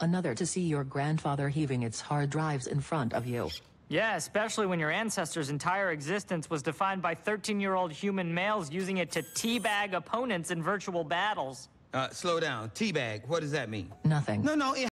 another to see your grandfather heaving its hard drives in front of you. Yeah, especially when your ancestor's entire existence was defined by 13 year old human males using it to teabag opponents in virtual battles. Uh, slow down. Teabag, what does that mean? Nothing. No, no, it